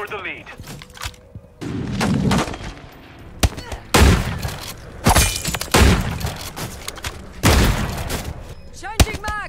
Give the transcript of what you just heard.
secured the lead. Changing man!